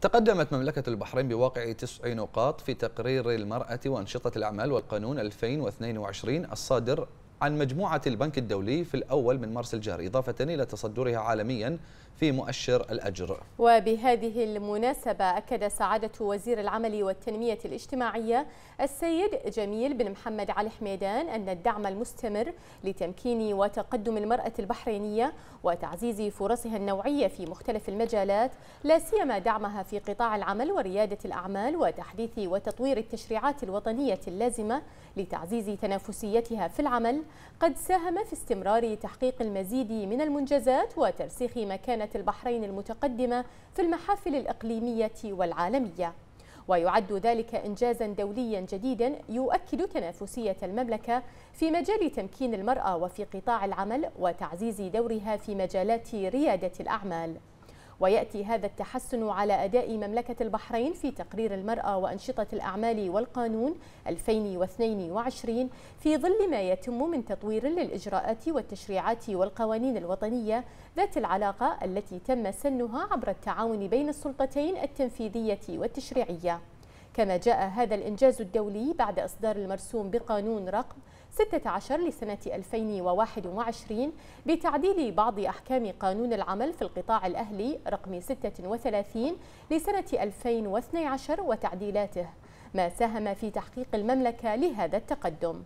تقدمت مملكة البحرين بواقع تسع نقاط في تقرير المرأة وأنشطة الأعمال والقانون 2022 الصادر عن مجموعة البنك الدولي في الأول من مارس الجاري إضافة إلى تصدرها عالميا في مؤشر الأجر. وبهذه المناسبة أكد سعادة وزير العمل والتنمية الاجتماعية السيد جميل بن محمد علي حميدان أن الدعم المستمر لتمكين وتقدم المرأة البحرينية وتعزيز فرصها النوعية في مختلف المجالات لا سيما دعمها في قطاع العمل وريادة الأعمال وتحديث وتطوير التشريعات الوطنية اللازمة لتعزيز تنافسيتها في العمل قد ساهم في استمرار تحقيق المزيد من المنجزات وترسيخ مكانة البحرين المتقدمة في المحافل الإقليمية والعالمية. ويعد ذلك إنجازا دوليا جديدا يؤكد تنافسية المملكة في مجال تمكين المرأة وفي قطاع العمل وتعزيز دورها في مجالات ريادة الأعمال. ويأتي هذا التحسن على أداء مملكة البحرين في تقرير المرأة وأنشطة الأعمال والقانون 2022 في ظل ما يتم من تطوير للإجراءات والتشريعات والقوانين الوطنية ذات العلاقة التي تم سنها عبر التعاون بين السلطتين التنفيذية والتشريعية. كما جاء هذا الإنجاز الدولي بعد إصدار المرسوم بقانون رقم 16 لسنة 2021 بتعديل بعض أحكام قانون العمل في القطاع الأهلي رقم 36 لسنة 2012 وتعديلاته ما ساهم في تحقيق المملكة لهذا التقدم.